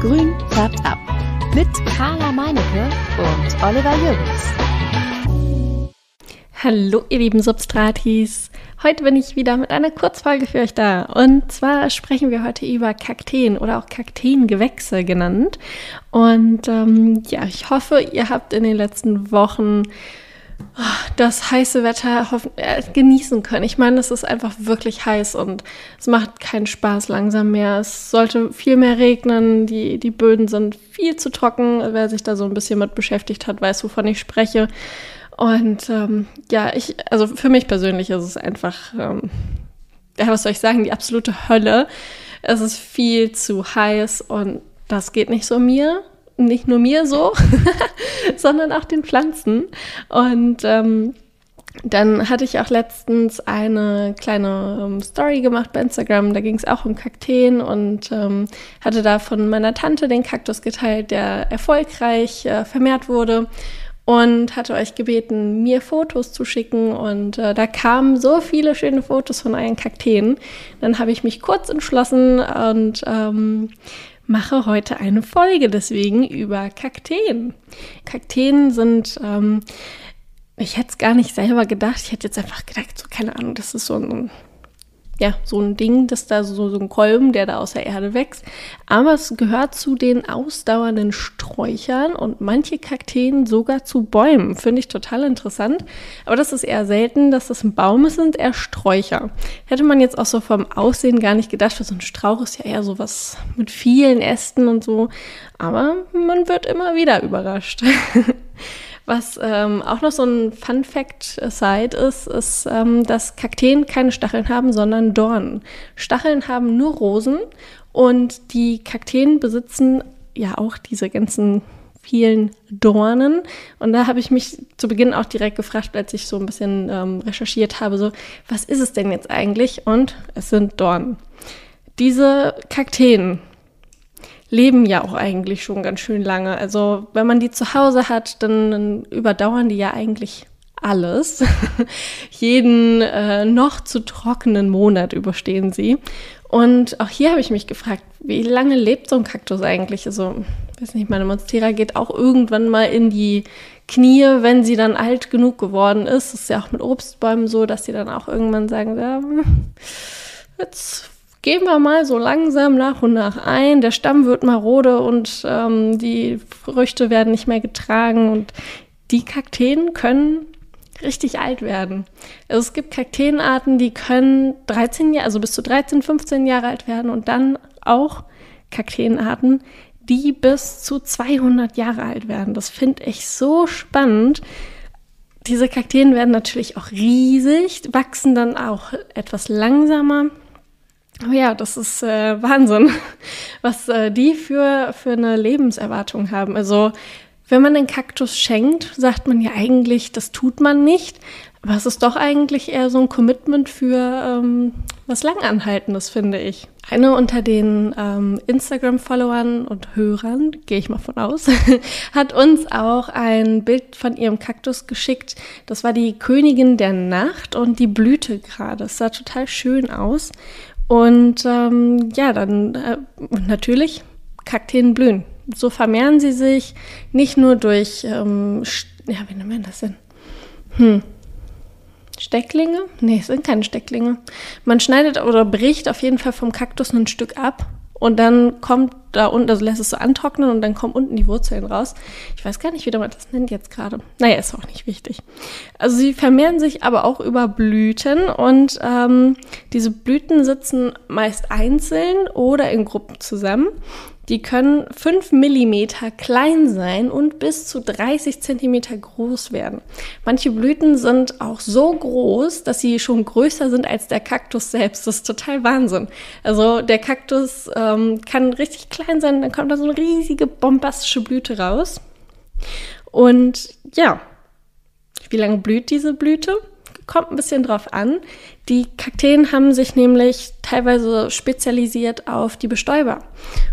Grün färbt ab mit Carla Meinecke und Oliver Jürgens. Hallo ihr lieben Substratis. Heute bin ich wieder mit einer Kurzfolge für euch da. Und zwar sprechen wir heute über Kakteen oder auch Kakteengewächse genannt. Und ähm, ja, ich hoffe, ihr habt in den letzten Wochen das heiße Wetter äh, genießen können. Ich meine, es ist einfach wirklich heiß und es macht keinen Spaß langsam mehr. Es sollte viel mehr regnen. Die, die Böden sind viel zu trocken. Wer sich da so ein bisschen mit beschäftigt hat, weiß, wovon ich spreche. Und ähm, ja, ich, also für mich persönlich ist es einfach, ähm, ja, was soll ich sagen, die absolute Hölle. Es ist viel zu heiß und das geht nicht so mir nicht nur mir so, sondern auch den Pflanzen. Und ähm, dann hatte ich auch letztens eine kleine ähm, Story gemacht bei Instagram. Da ging es auch um Kakteen und ähm, hatte da von meiner Tante den Kaktus geteilt, der erfolgreich äh, vermehrt wurde. Und hatte euch gebeten, mir Fotos zu schicken. Und äh, da kamen so viele schöne Fotos von euren Kakteen. Dann habe ich mich kurz entschlossen und ähm, mache heute eine Folge deswegen über Kakteen. Kakteen sind, ähm, ich hätte es gar nicht selber gedacht, ich hätte jetzt einfach gedacht, so keine Ahnung, das ist so ein ja, so ein Ding, das da so, so ein Kolben, der da aus der Erde wächst. Aber es gehört zu den ausdauernden Sträuchern und manche Kakteen sogar zu Bäumen. Finde ich total interessant. Aber das ist eher selten, dass das ein Baum ist, sind eher Sträucher. Hätte man jetzt auch so vom Aussehen gar nicht gedacht, weil so ein Strauch ist ja eher so was mit vielen Ästen und so. Aber man wird immer wieder überrascht. Was ähm, auch noch so ein Fun Fact Side ist, ist, ähm, dass Kakteen keine Stacheln haben, sondern Dornen. Stacheln haben nur Rosen und die Kakteen besitzen ja auch diese ganzen vielen Dornen. Und da habe ich mich zu Beginn auch direkt gefragt, als ich so ein bisschen ähm, recherchiert habe, so, was ist es denn jetzt eigentlich? Und es sind Dornen. Diese Kakteen leben ja auch eigentlich schon ganz schön lange. Also wenn man die zu Hause hat, dann, dann überdauern die ja eigentlich alles. Jeden äh, noch zu trockenen Monat überstehen sie. Und auch hier habe ich mich gefragt, wie lange lebt so ein Kaktus eigentlich? Also, weiß nicht, meine Monstera geht auch irgendwann mal in die Knie, wenn sie dann alt genug geworden ist. Das ist ja auch mit Obstbäumen so, dass sie dann auch irgendwann sagen, ja, jetzt gehen wir mal so langsam nach und nach ein. Der Stamm wird marode und ähm, die Früchte werden nicht mehr getragen und die Kakteen können richtig alt werden. Also es gibt Kakteenarten, die können 13 Jahre, also bis zu 13, 15 Jahre alt werden und dann auch Kakteenarten, die bis zu 200 Jahre alt werden. Das finde ich so spannend. Diese Kakteen werden natürlich auch riesig, wachsen dann auch etwas langsamer Oh ja, das ist äh, Wahnsinn, was äh, die für, für eine Lebenserwartung haben. Also wenn man den Kaktus schenkt, sagt man ja eigentlich, das tut man nicht. Aber es ist doch eigentlich eher so ein Commitment für ähm, was Langanhaltendes, finde ich. Eine unter den ähm, Instagram-Followern und Hörern, gehe ich mal von aus, hat uns auch ein Bild von ihrem Kaktus geschickt. Das war die Königin der Nacht und die blühte gerade. Es sah total schön aus. Und ähm, ja, dann äh, natürlich Kakteen blühen. So vermehren sie sich nicht nur durch, ähm, ja, wie nennt man das denn? Hm. Stecklinge? Nee, es sind keine Stecklinge. Man schneidet oder bricht auf jeden Fall vom Kaktus ein Stück ab und dann kommt da unten, also lässt es so antrocknen und dann kommen unten die Wurzeln raus. Ich weiß gar nicht, wie man das nennt jetzt gerade. Naja, ist auch nicht wichtig. Also sie vermehren sich aber auch über Blüten und ähm, diese Blüten sitzen meist einzeln oder in Gruppen zusammen. Die können 5 mm klein sein und bis zu 30 cm groß werden. Manche Blüten sind auch so groß, dass sie schon größer sind als der Kaktus selbst. Das ist total Wahnsinn. Also der Kaktus ähm, kann richtig klein sein, dann kommt da so eine riesige bombastische Blüte raus. Und ja, wie lange blüht diese Blüte? Kommt ein bisschen drauf an. Die Kakteen haben sich nämlich teilweise spezialisiert auf die Bestäuber.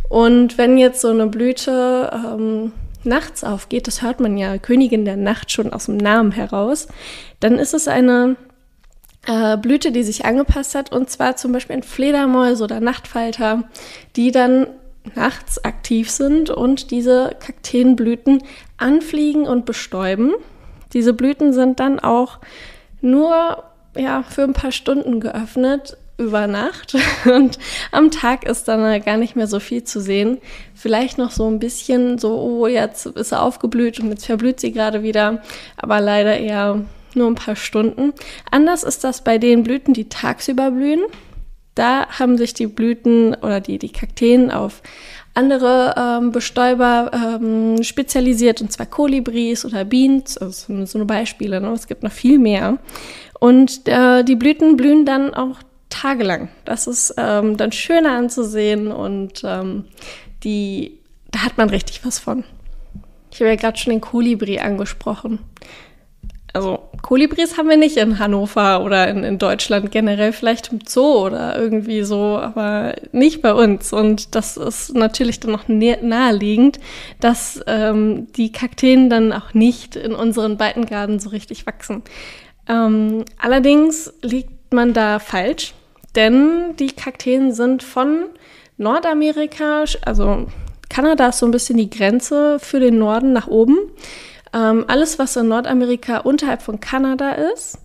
Und wenn jetzt so eine Blüte ähm, nachts aufgeht, das hört man ja Königin der Nacht schon aus dem Namen heraus, dann ist es eine äh, Blüte, die sich angepasst hat, und zwar zum Beispiel ein Fledermäuse oder Nachtfalter, die dann nachts aktiv sind und diese Kakteenblüten anfliegen und bestäuben. Diese Blüten sind dann auch nur ja, für ein paar Stunden geöffnet über Nacht und am Tag ist dann gar nicht mehr so viel zu sehen. Vielleicht noch so ein bisschen so, oh, jetzt ist er aufgeblüht und jetzt verblüht sie gerade wieder, aber leider eher nur ein paar Stunden. Anders ist das bei den Blüten, die tagsüber blühen. Da haben sich die Blüten oder die, die Kakteen auf andere ähm, Bestäuber ähm, spezialisiert, und zwar Kolibris oder Beans, also so eine Beispiele, ne? es gibt noch viel mehr. Und äh, die Blüten blühen dann auch tagelang. Das ist ähm, dann schöner anzusehen und ähm, die, da hat man richtig was von. Ich habe ja gerade schon den Kolibri angesprochen also Kolibris haben wir nicht in Hannover oder in, in, Deutschland generell, vielleicht im Zoo oder irgendwie so, aber nicht bei uns. Und das ist natürlich dann noch naheliegend, dass ähm, die Kakteen dann auch nicht in unseren Weitengarten so richtig wachsen. Ähm, allerdings liegt man da falsch, denn die Kakteen sind von Nordamerika, also Kanada ist so ein bisschen die Grenze für den Norden nach oben. Ähm, alles, was in Nordamerika unterhalb von Kanada ist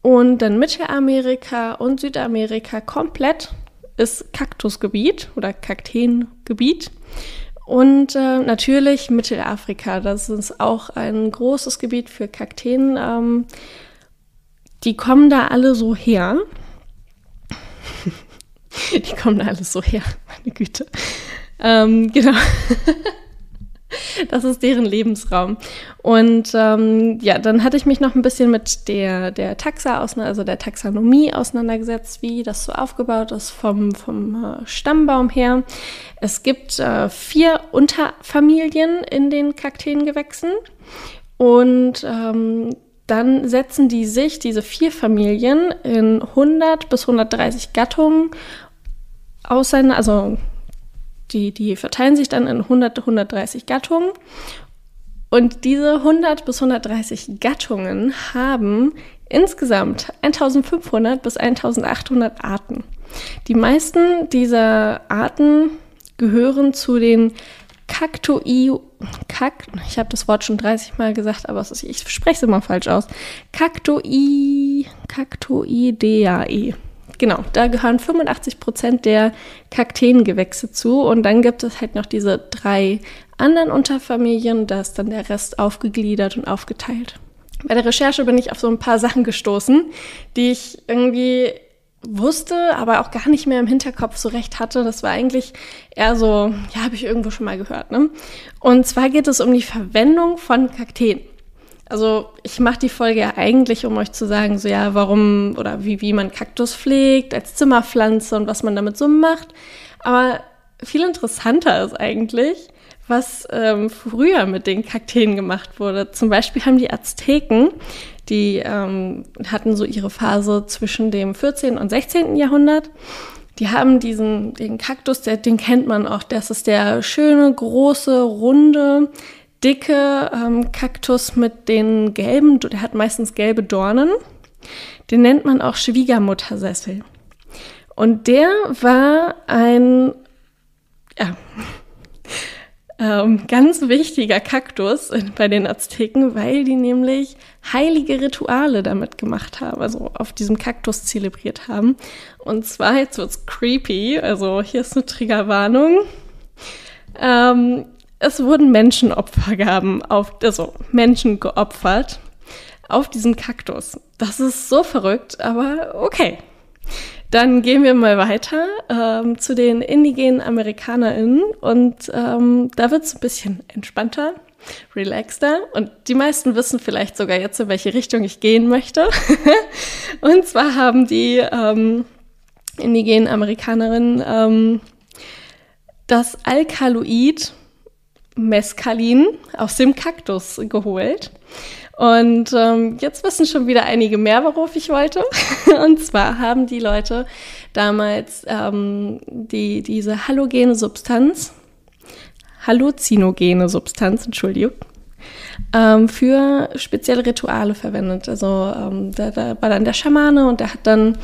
und dann Mittelamerika und Südamerika komplett ist Kaktusgebiet oder Kakteengebiet. Und äh, natürlich Mittelafrika, das ist auch ein großes Gebiet für Kakteen. Ähm, die kommen da alle so her. die kommen da alle so her, meine Güte. Ähm, genau. Das ist deren Lebensraum. Und ähm, ja, dann hatte ich mich noch ein bisschen mit der, der Taxa, also der Taxonomie auseinandergesetzt, wie das so aufgebaut ist vom, vom äh, Stammbaum her. Es gibt äh, vier Unterfamilien in den Kakteengewächsen und ähm, dann setzen die sich, diese vier Familien, in 100 bis 130 Gattungen auseinander, also die, die verteilen sich dann in 100, 130 Gattungen. Und diese 100 bis 130 Gattungen haben insgesamt 1500 bis 1800 Arten. Die meisten dieser Arten gehören zu den Cactoi, Kak, ich habe das Wort schon 30 Mal gesagt, aber ist, ich spreche es immer falsch aus. Cactoi, Cactoideae. Genau, da gehören 85 Prozent der Kakteengewächse zu. Und dann gibt es halt noch diese drei anderen Unterfamilien, da ist dann der Rest aufgegliedert und aufgeteilt. Bei der Recherche bin ich auf so ein paar Sachen gestoßen, die ich irgendwie wusste, aber auch gar nicht mehr im Hinterkopf so recht hatte. Das war eigentlich eher so, ja, habe ich irgendwo schon mal gehört. Ne? Und zwar geht es um die Verwendung von Kakteen. Also ich mache die Folge ja eigentlich, um euch zu sagen, so ja, warum oder wie, wie man Kaktus pflegt als Zimmerpflanze und was man damit so macht. Aber viel interessanter ist eigentlich, was ähm, früher mit den Kakteen gemacht wurde. Zum Beispiel haben die Azteken, die ähm, hatten so ihre Phase zwischen dem 14. und 16. Jahrhundert. Die haben diesen, den Kaktus, der, den kennt man auch. Das ist der schöne, große, runde, dicke ähm, Kaktus mit den gelben, der hat meistens gelbe Dornen. Den nennt man auch Schwiegermuttersessel. Und der war ein, ja, ähm, ganz wichtiger Kaktus bei den Azteken, weil die nämlich heilige Rituale damit gemacht haben, also auf diesem Kaktus zelebriert haben. Und zwar, jetzt wird's creepy, also hier ist eine Triggerwarnung. Ähm, es wurden Menschenopfergaben auf, also Menschen geopfert auf diesen Kaktus. Das ist so verrückt, aber okay. Dann gehen wir mal weiter ähm, zu den indigenen AmerikanerInnen und ähm, da wird es ein bisschen entspannter, relaxter und die meisten wissen vielleicht sogar jetzt, in welche Richtung ich gehen möchte. und zwar haben die ähm, indigenen Amerikanerinnen ähm, das Alkaloid Mescalin aus dem Kaktus geholt. Und ähm, jetzt wissen schon wieder einige mehr, worauf ich wollte. Und zwar haben die Leute damals ähm, die, diese halogene Substanz, halluzinogene Substanz, Entschuldigung, ähm, für spezielle Rituale verwendet. Also ähm, da, da war dann der Schamane und der hat dann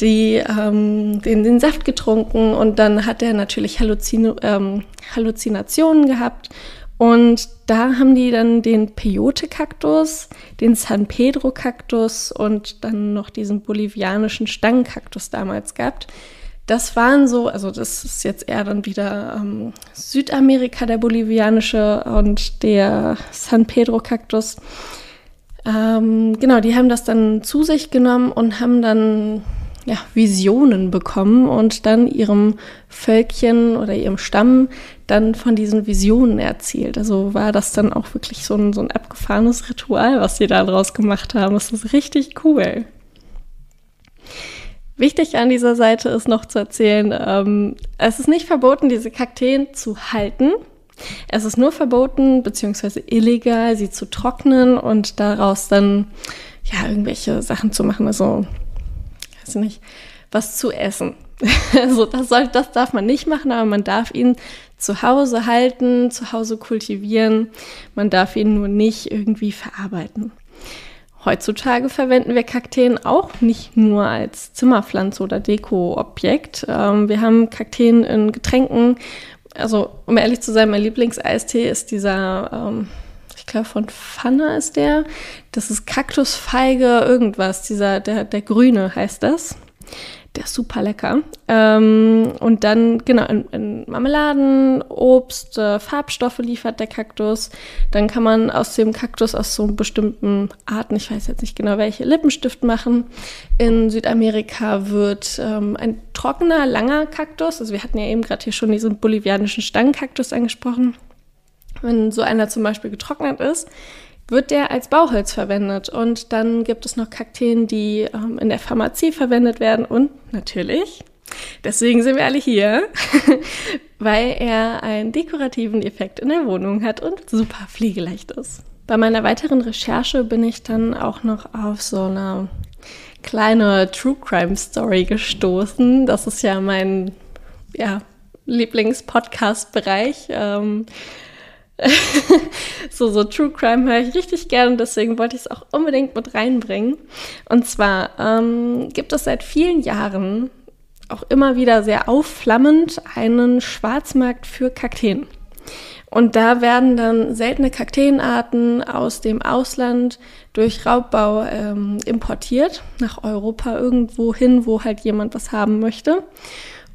die, ähm, den, den Saft getrunken und dann hat er natürlich Halluzin ähm, Halluzinationen gehabt. Und da haben die dann den Peyote-Kaktus, den San Pedro-Kaktus und dann noch diesen bolivianischen Stangenkaktus damals gehabt. Das waren so, also das ist jetzt eher dann wieder ähm, Südamerika, der bolivianische und der San Pedro-Kaktus. Ähm, genau, die haben das dann zu sich genommen und haben dann ja, Visionen bekommen und dann ihrem Völkchen oder ihrem Stamm dann von diesen Visionen erzählt. Also war das dann auch wirklich so ein, so ein abgefahrenes Ritual, was sie da draus gemacht haben. Das ist richtig cool. Wichtig an dieser Seite ist noch zu erzählen, ähm, es ist nicht verboten, diese Kakteen zu halten. Es ist nur verboten bzw. illegal, sie zu trocknen und daraus dann ja irgendwelche Sachen zu machen. Also weiß nicht, was zu essen. also das, soll, das darf man nicht machen, aber man darf ihn zu Hause halten, zu Hause kultivieren. Man darf ihn nur nicht irgendwie verarbeiten. Heutzutage verwenden wir Kakteen auch nicht nur als Zimmerpflanze oder Dekoobjekt. Ähm, wir haben Kakteen in Getränken. Also, um ehrlich zu sein, mein Lieblingseistee ist dieser, ähm, glaube, von Pfanne ist der. Das ist Kaktusfeige, irgendwas. Dieser, der, der grüne heißt das. Der ist super lecker. Ähm, und dann, genau, in, in Marmeladen, Obst, äh, Farbstoffe liefert der Kaktus. Dann kann man aus dem Kaktus aus so bestimmten Arten, ich weiß jetzt nicht genau welche, Lippenstift machen. In Südamerika wird ähm, ein trockener, langer Kaktus, also wir hatten ja eben gerade hier schon diesen bolivianischen Stangenkaktus angesprochen. Wenn so einer zum Beispiel getrocknet ist, wird der als Bauholz verwendet. Und dann gibt es noch Kakteen, die ähm, in der Pharmazie verwendet werden und natürlich, deswegen sind wir alle hier, weil er einen dekorativen Effekt in der Wohnung hat und super pflegeleicht ist. Bei meiner weiteren Recherche bin ich dann auch noch auf so eine kleine True Crime Story gestoßen. Das ist ja mein ja, Lieblings-Podcast-Bereich. Ähm, so, so True Crime höre ich richtig gern und deswegen wollte ich es auch unbedingt mit reinbringen. Und zwar ähm, gibt es seit vielen Jahren auch immer wieder sehr aufflammend einen Schwarzmarkt für Kakteen. Und da werden dann seltene Kakteenarten aus dem Ausland durch Raubbau ähm, importiert nach Europa irgendwo hin, wo halt jemand was haben möchte.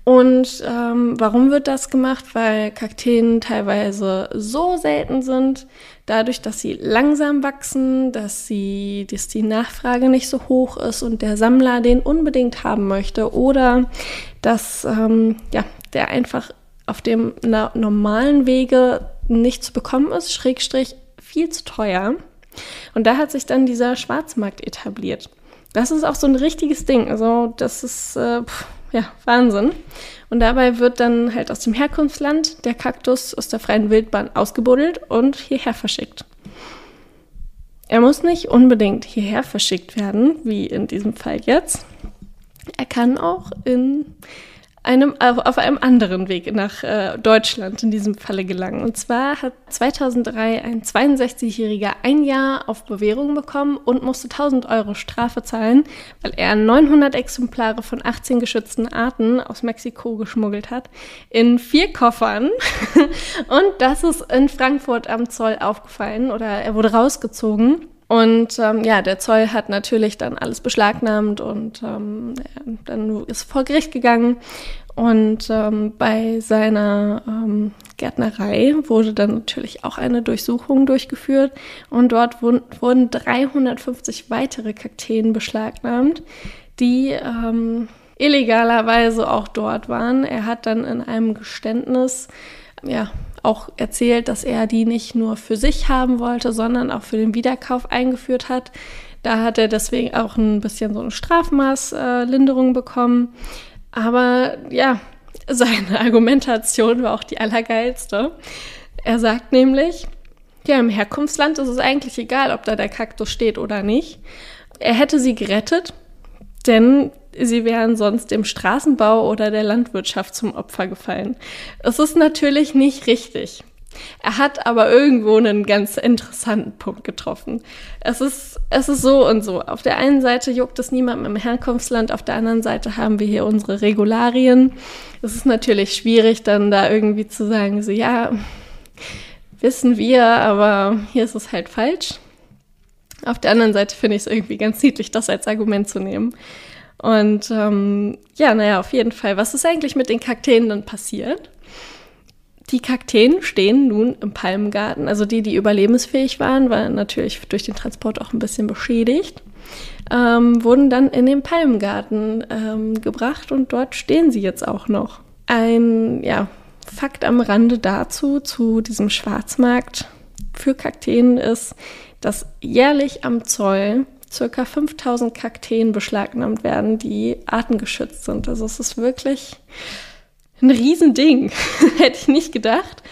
Und ähm, warum wird das gemacht? Weil Kakteen teilweise so selten sind, dadurch, dass sie langsam wachsen, dass, sie, dass die Nachfrage nicht so hoch ist und der Sammler den unbedingt haben möchte oder dass ähm, ja, der einfach auf dem normalen Wege nicht zu bekommen ist, Schrägstrich viel zu teuer. Und da hat sich dann dieser Schwarzmarkt etabliert. Das ist auch so ein richtiges Ding. Also das ist... Äh, pff, ja, Wahnsinn. Und dabei wird dann halt aus dem Herkunftsland der Kaktus aus der freien Wildbahn ausgebuddelt und hierher verschickt. Er muss nicht unbedingt hierher verschickt werden, wie in diesem Fall jetzt. Er kann auch in einem, auf einem anderen Weg nach äh, Deutschland in diesem Falle gelangen. Und zwar hat 2003 ein 62-Jähriger ein Jahr auf Bewährung bekommen und musste 1000 Euro Strafe zahlen, weil er 900 Exemplare von 18 geschützten Arten aus Mexiko geschmuggelt hat in vier Koffern. und das ist in Frankfurt am Zoll aufgefallen oder er wurde rausgezogen. Und ähm, ja, der Zoll hat natürlich dann alles beschlagnahmt und ähm, dann ist vor Gericht gegangen. Und ähm, bei seiner ähm, Gärtnerei wurde dann natürlich auch eine Durchsuchung durchgeführt und dort wurden, wurden 350 weitere Kakteen beschlagnahmt, die ähm, illegalerweise auch dort waren. Er hat dann in einem Geständnis ja, auch erzählt, dass er die nicht nur für sich haben wollte, sondern auch für den Wiederkauf eingeführt hat. Da hat er deswegen auch ein bisschen so eine Strafmaßlinderung äh, bekommen. Aber ja, seine Argumentation war auch die allergeilste. Er sagt nämlich, ja, im Herkunftsland ist es eigentlich egal, ob da der Kaktus steht oder nicht. Er hätte sie gerettet, denn sie wären sonst dem Straßenbau oder der Landwirtschaft zum Opfer gefallen. Es ist natürlich nicht richtig. Er hat aber irgendwo einen ganz interessanten Punkt getroffen. Es ist, es ist so und so. Auf der einen Seite juckt es niemandem im Herkunftsland, auf der anderen Seite haben wir hier unsere Regularien. Es ist natürlich schwierig, dann da irgendwie zu sagen, so ja, wissen wir, aber hier ist es halt falsch. Auf der anderen Seite finde ich es irgendwie ganz niedlich, das als Argument zu nehmen. Und ähm, ja, naja, auf jeden Fall. Was ist eigentlich mit den Kakteen dann passiert? Die Kakteen stehen nun im Palmgarten. Also die, die überlebensfähig waren, waren natürlich durch den Transport auch ein bisschen beschädigt, ähm, wurden dann in den Palmgarten ähm, gebracht und dort stehen sie jetzt auch noch. Ein ja, Fakt am Rande dazu, zu diesem Schwarzmarkt für Kakteen ist, dass jährlich am Zoll ca. 5000 Kakteen beschlagnahmt werden, die artengeschützt sind. Also es ist wirklich ein Riesending. Hätte ich nicht gedacht.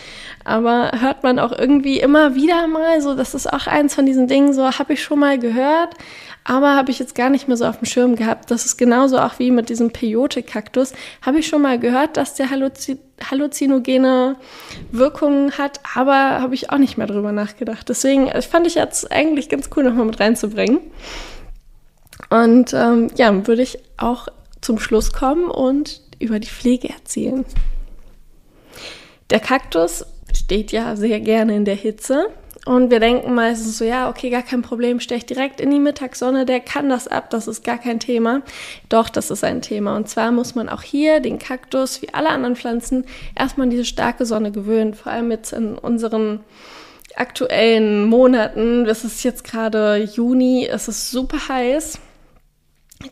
Aber hört man auch irgendwie immer wieder mal so, das ist auch eins von diesen Dingen, so habe ich schon mal gehört, aber habe ich jetzt gar nicht mehr so auf dem Schirm gehabt. Das ist genauso auch wie mit diesem Peyote-Kaktus. Habe ich schon mal gehört, dass der Halluzi halluzinogene Wirkungen hat, aber habe ich auch nicht mehr drüber nachgedacht. Deswegen das fand ich jetzt eigentlich ganz cool, nochmal mit reinzubringen. Und ähm, ja, würde ich auch zum Schluss kommen und über die Pflege erzählen. Der Kaktus steht ja sehr gerne in der Hitze und wir denken meistens so, ja, okay, gar kein Problem, stech direkt in die Mittagssonne, der kann das ab, das ist gar kein Thema. Doch, das ist ein Thema. Und zwar muss man auch hier den Kaktus, wie alle anderen Pflanzen, erstmal an diese starke Sonne gewöhnen. Vor allem jetzt in unseren aktuellen Monaten, es ist jetzt gerade Juni, es ist super heiß.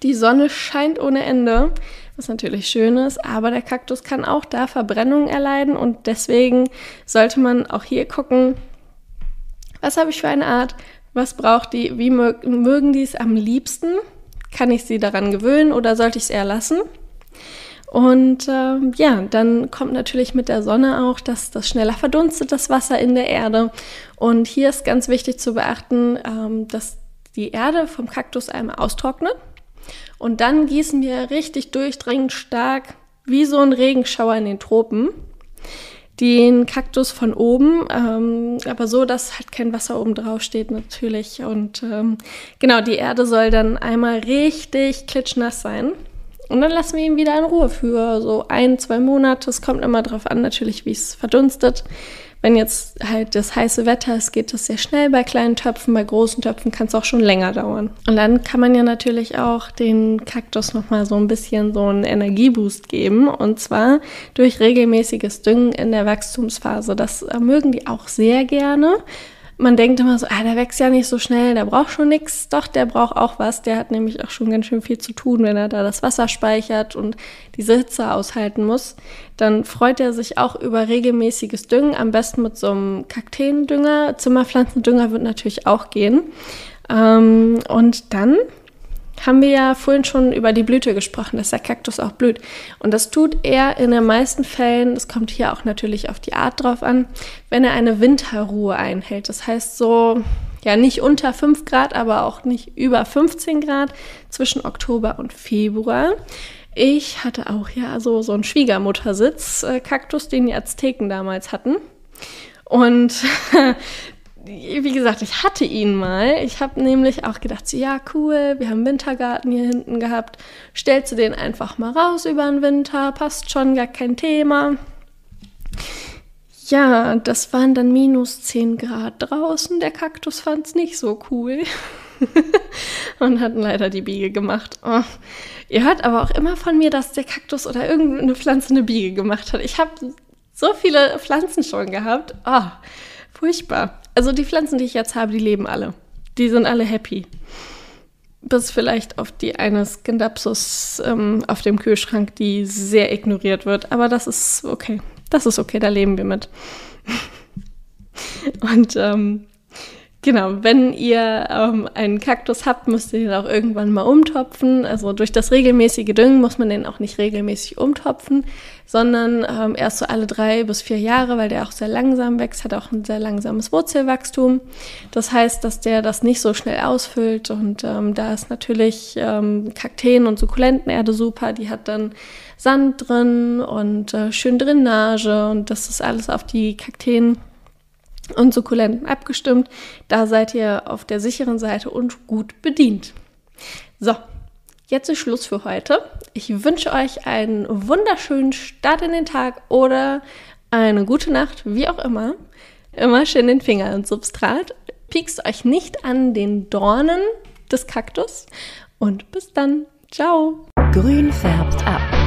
Die Sonne scheint ohne Ende, was natürlich schön ist, aber der Kaktus kann auch da Verbrennungen erleiden und deswegen sollte man auch hier gucken, was habe ich für eine Art? Was braucht die? Wie mögen die es am liebsten? Kann ich sie daran gewöhnen oder sollte ich es eher lassen? Und äh, ja, dann kommt natürlich mit der Sonne auch, dass das schneller verdunstet, das Wasser in der Erde. Und hier ist ganz wichtig zu beachten, ähm, dass die Erde vom Kaktus einmal austrocknet. Und dann gießen wir richtig durchdringend stark, wie so ein Regenschauer in den Tropen den Kaktus von oben, ähm, aber so, dass halt kein Wasser oben drauf steht natürlich. Und ähm, genau, die Erde soll dann einmal richtig klitschnass sein. Und dann lassen wir ihn wieder in Ruhe für so ein, zwei Monate. Es kommt immer darauf an, natürlich, wie es verdunstet. Wenn jetzt halt das heiße Wetter ist, geht das sehr schnell bei kleinen Töpfen. Bei großen Töpfen kann es auch schon länger dauern. Und dann kann man ja natürlich auch den Kaktus nochmal so ein bisschen so einen Energieboost geben. Und zwar durch regelmäßiges Düngen in der Wachstumsphase. Das mögen die auch sehr gerne man denkt immer so, ah, der wächst ja nicht so schnell, der braucht schon nichts. Doch, der braucht auch was. Der hat nämlich auch schon ganz schön viel zu tun, wenn er da das Wasser speichert und diese Hitze aushalten muss. Dann freut er sich auch über regelmäßiges Düngen, am besten mit so einem Kakteendünger. Zimmerpflanzendünger wird natürlich auch gehen. Ähm, und dann haben wir ja vorhin schon über die Blüte gesprochen, dass der Kaktus auch blüht. Und das tut er in den meisten Fällen, das kommt hier auch natürlich auf die Art drauf an, wenn er eine Winterruhe einhält. Das heißt so, ja, nicht unter 5 Grad, aber auch nicht über 15 Grad zwischen Oktober und Februar. Ich hatte auch ja so, so einen Schwiegermuttersitz-Kaktus, äh, den die Azteken damals hatten. Und wie gesagt, ich hatte ihn mal. Ich habe nämlich auch gedacht, so, ja, cool, wir haben Wintergarten hier hinten gehabt. Stellst du den einfach mal raus über den Winter, passt schon, gar kein Thema. Ja, das waren dann minus 10 Grad draußen. Der Kaktus fand es nicht so cool. und hat leider die Biege gemacht. Oh. Ihr hört aber auch immer von mir, dass der Kaktus oder irgendeine Pflanze eine Biege gemacht hat. Ich habe so viele Pflanzen schon gehabt. Oh, furchtbar. Also die Pflanzen, die ich jetzt habe, die leben alle. Die sind alle happy. Bis vielleicht auf die eine Scindapsus ähm, auf dem Kühlschrank, die sehr ignoriert wird. Aber das ist okay. Das ist okay, da leben wir mit. Und ähm, Genau, wenn ihr ähm, einen Kaktus habt, müsst ihr den auch irgendwann mal umtopfen. Also durch das regelmäßige Düngen muss man den auch nicht regelmäßig umtopfen, sondern ähm, erst so alle drei bis vier Jahre, weil der auch sehr langsam wächst, hat auch ein sehr langsames Wurzelwachstum. Das heißt, dass der das nicht so schnell ausfüllt und ähm, da ist natürlich ähm, Kakteen und Sukkulentenerde super. Die hat dann Sand drin und äh, schön Drainage und das ist alles auf die Kakteen und Sukkulenten abgestimmt. Da seid ihr auf der sicheren Seite und gut bedient. So, jetzt ist Schluss für heute. Ich wünsche euch einen wunderschönen Start in den Tag oder eine gute Nacht, wie auch immer. Immer schön den Finger ins Substrat. Piekst euch nicht an den Dornen des Kaktus und bis dann. Ciao. Grün färbt ab.